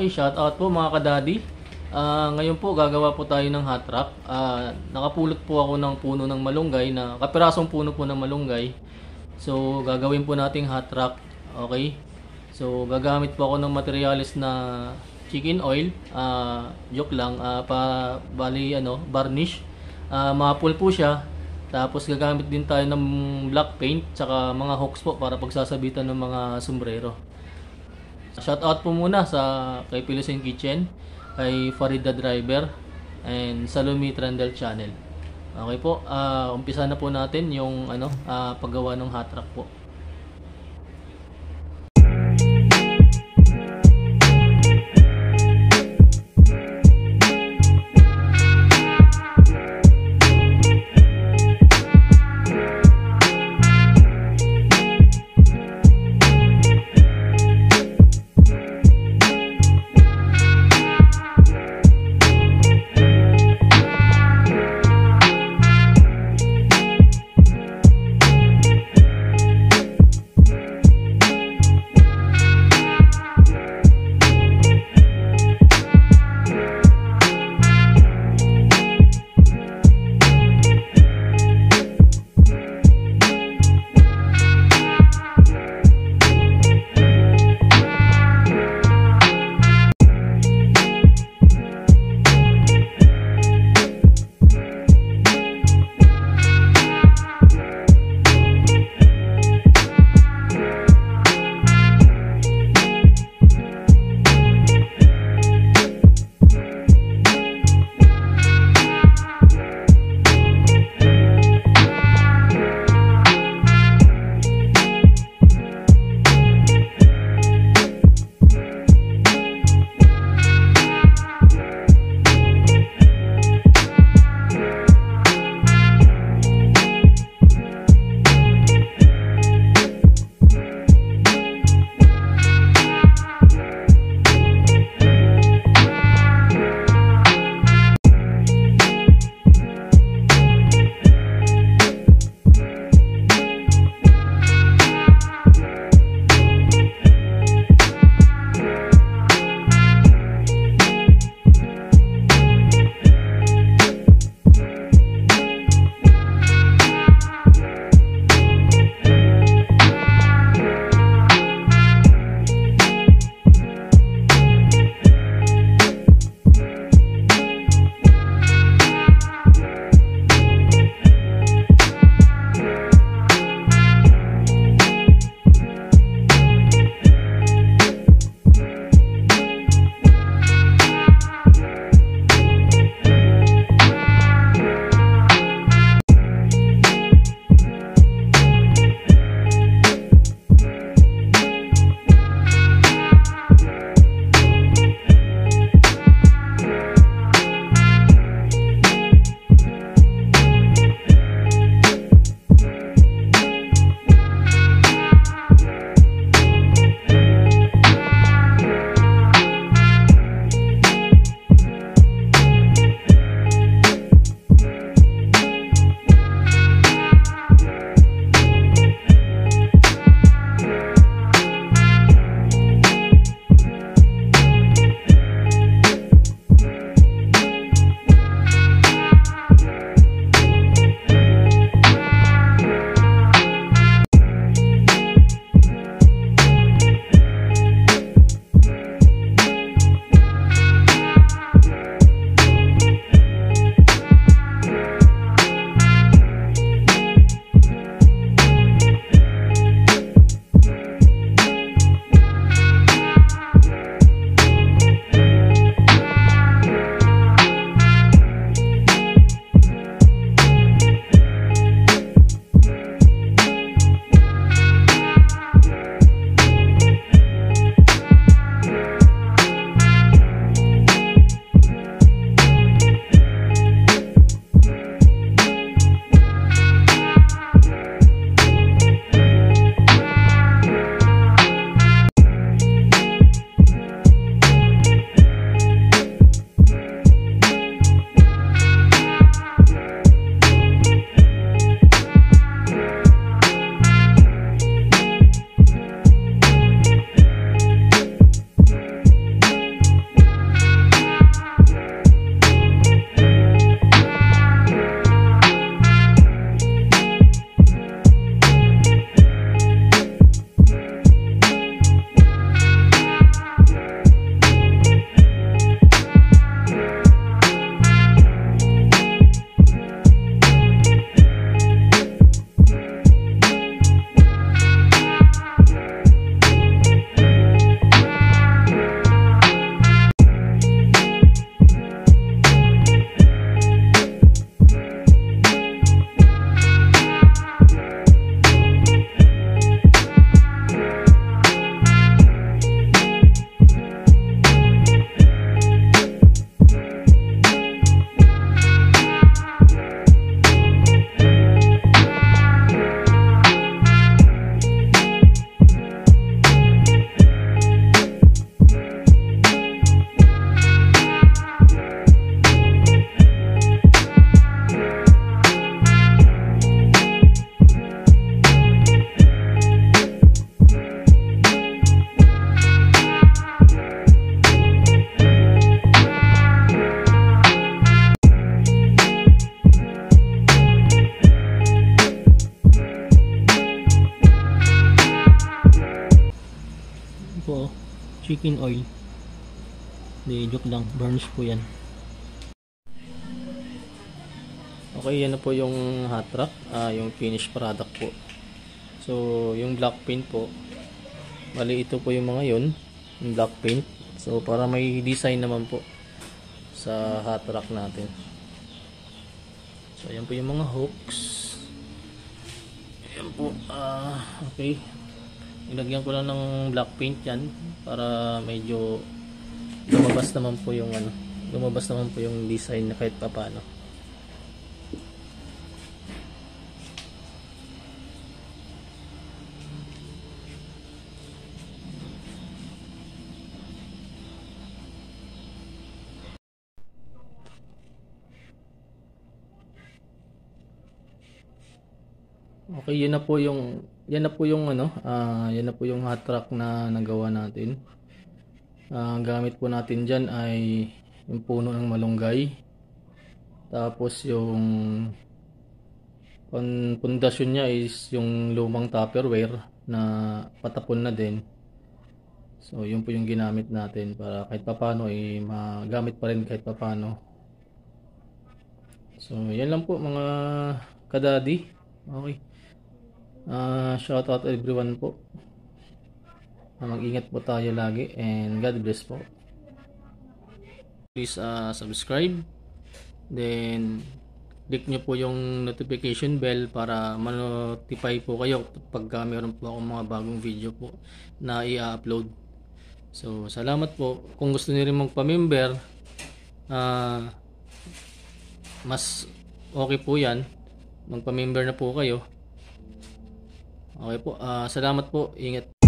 Okay, shout out po mga kadadi. Ah, ngayon po gagawa po tayo ng hot rock. Ah, nakapulot po ako ng puno ng malunggay na kapirasong puno po ng malunggay. So gagawin po nating hot rock. Okay? So gagamit po ako ng materials na chicken oil, ah joke lang, ah, pa bali ano, varnish. Ah, mapul po siya. Tapos gagamit din tayo ng black paint tsaka mga hooks po para pagsasabitan ng mga sombrero. Shout out po muna sa kay Pilusin Kitchen, kay Farida Driver, and Salumi Trendel Channel. Okay po, ah umpisa na po natin yung ano, ah, paggawa ng hot rock po. Chicken oil. Hindi, joke lang. Burns po yan. Okay, yan na po yung hot wrap. Ah, yung finished product po. So, yung black paint po. Bali, ito po yung mga yun. Yung black paint. So, para may design naman po sa hot rack natin. So, ayan po yung mga hooks. Ayan po. Ah, okay. Ilagyan ko lang ng black paint yan para medyo lumabas naman po yung ano, lumabas naman po yung design na kahit papano. Okay, yun na po yung yan na po yung ano, ah yan na po yung hot track na nagawa natin. Ah, ang gamit po natin diyan ay yung puno ng malunggay. Tapos yung pun pundasyon niya is yung lumang Tupperware na patapon na din. So, yun po yung ginamit natin para kahit papano ay magamit pa rin kahit papano. So, yan lang po mga kadadi. Okay. Ah, shout out everyone po. Ah, Mag-ingat po tayo lagi and God bless po. Please ah, subscribe. Then click nyo po yung notification bell para ma-notify po kayo pag mayroon po akong mga bagong video po na i-upload. So, salamat po. Kung gusto niyo rin magpa-member, ah mas okay po yan. Magpa-member na po kayo. Okay po. ah salamat po. Ingat.